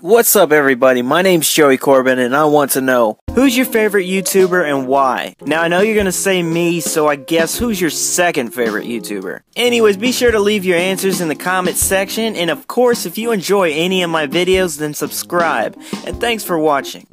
What's up, everybody? My name's Joey Corbin, and I want to know who's your favorite YouTuber and why? Now, I know you're gonna say me, so I guess who's your second favorite YouTuber? Anyways, be sure to leave your answers in the comments section, and of course, if you enjoy any of my videos, then subscribe. And thanks for watching.